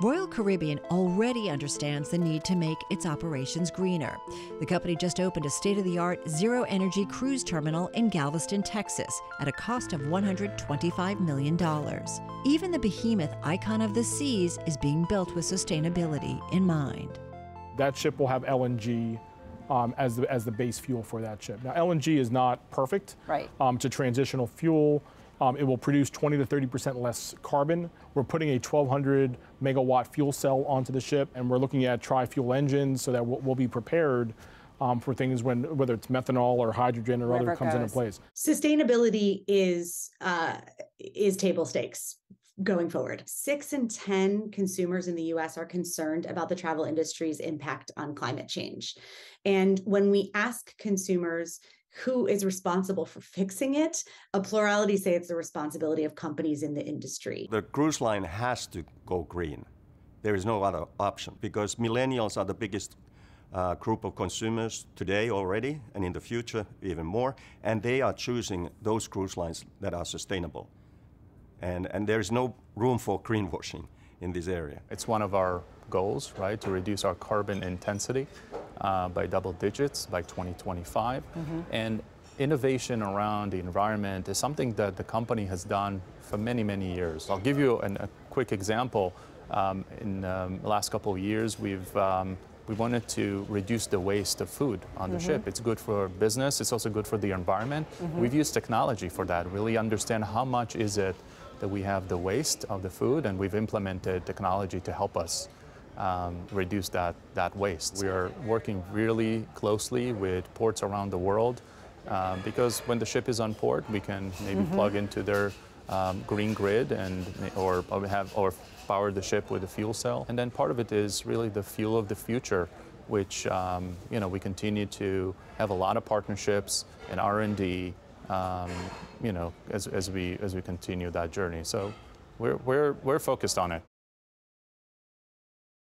Royal Caribbean already understands the need to make its operations greener. The company just opened a state of the art zero energy cruise terminal in Galveston, Texas, at a cost of $125 million. Even the behemoth icon of the seas is being built with sustainability in mind. That ship will have LNG um, as, the, as the base fuel for that ship. Now, LNG is not perfect. Right. Um, it's a transitional fuel. Um, it will produce 20 to 30 percent less carbon. We're putting a 1,200 megawatt fuel cell onto the ship, and we're looking at tri-fuel engines so that we'll, we'll be prepared um, for things when whether it's methanol or hydrogen or Wherever other it comes into place. Sustainability is uh, is table stakes going forward. Six in ten consumers in the U.S. are concerned about the travel industry's impact on climate change, and when we ask consumers who is responsible for fixing it, a plurality say it's the responsibility of companies in the industry. The cruise line has to go green. There is no other option because millennials are the biggest uh, group of consumers today already and in the future even more, and they are choosing those cruise lines that are sustainable. And, and there is no room for greenwashing in this area. It's one of our goals, right, to reduce our carbon intensity uh, by double digits by 2025. And innovation around the environment is something that the company has done for many, many years. I'll give you an, a quick example. Um, in um, the last couple of years, we've um, we wanted to reduce the waste of food on the ship. It's good for business. It's also good for the environment. We've used technology for that. Really understand how much is it that we have the waste of the food, and we've implemented technology to help us um, reduce that, that waste. We are working really closely with ports around the world um, because when the ship is on port, we can maybe plug into their um, green grid and or, have or power the ship with a fuel cell. And then part of it is really the fuel of the future, which um, you know we continue to have a lot of partnerships and R&D. Um, you know, as, as we as we continue that journey. So we're, we're, we're focused on it.